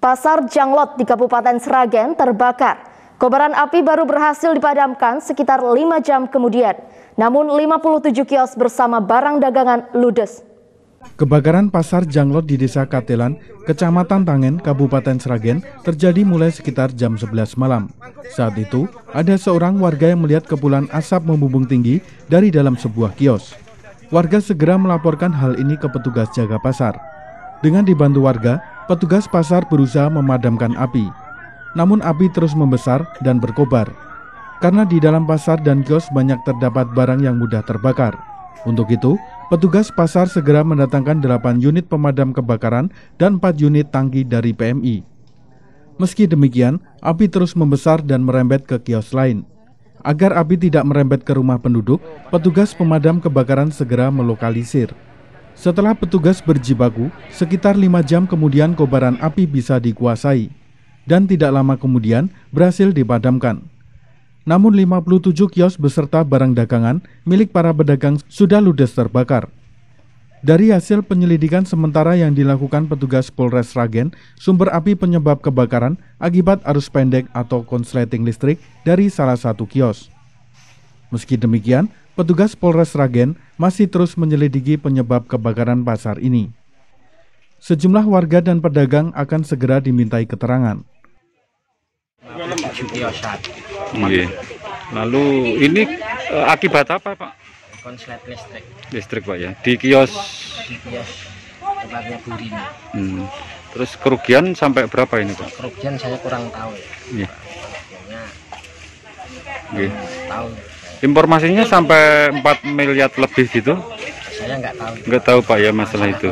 Pasar Janglot di Kabupaten Sragen terbakar. Kobaran api baru berhasil dipadamkan sekitar 5 jam kemudian. Namun 57 kios bersama barang dagangan ludes. Kebakaran pasar Janglot di Desa Katelan, Kecamatan Tangen, Kabupaten Sragen terjadi mulai sekitar jam 11 malam. Saat itu, ada seorang warga yang melihat kepulan asap membumbung tinggi dari dalam sebuah kios. Warga segera melaporkan hal ini ke petugas jaga pasar. Dengan dibantu warga, petugas pasar berusaha memadamkan api. Namun api terus membesar dan berkobar. Karena di dalam pasar dan kios banyak terdapat barang yang mudah terbakar. Untuk itu, petugas pasar segera mendatangkan 8 unit pemadam kebakaran dan 4 unit tangki dari PMI. Meski demikian, api terus membesar dan merembet ke kios lain. Agar api tidak merembet ke rumah penduduk, petugas pemadam kebakaran segera melokalisir. Setelah petugas berjibaku, sekitar lima jam kemudian kobaran api bisa dikuasai. Dan tidak lama kemudian berhasil dipadamkan. Namun 57 kios beserta barang dagangan milik para pedagang sudah ludes terbakar. Dari hasil penyelidikan sementara yang dilakukan petugas Polres Ragen, sumber api penyebab kebakaran akibat arus pendek atau konsleting listrik dari salah satu kios. Meski demikian, petugas Polres Ragen masih terus menyelidiki penyebab kebakaran pasar ini. Sejumlah warga dan pedagang akan segera dimintai keterangan. Iya. Lalu ini eh, akibat apa Pak? konslet listrik Listrik Pak ya. Di kios. di kios tempatnya Burin. Hmm. Terus kerugian sampai berapa ini Pak? Kerugian saya kurang tahu ya. Iya. Tahu. Informasinya sampai 4 miliar lebih gitu? Saya nggak tahu. Nggak tahu Pak ya masalah itu.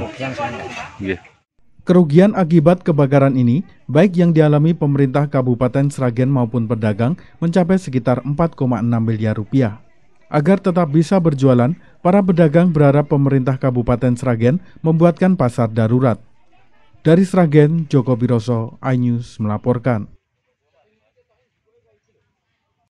Kerugian akibat kebakaran ini, baik yang dialami pemerintah Kabupaten Sragen maupun pedagang, mencapai sekitar 4,6 miliar rupiah. Agar tetap bisa berjualan, para pedagang berharap pemerintah Kabupaten Sragen membuatkan pasar darurat. Dari Sragen, Joko Biroso, iNews melaporkan.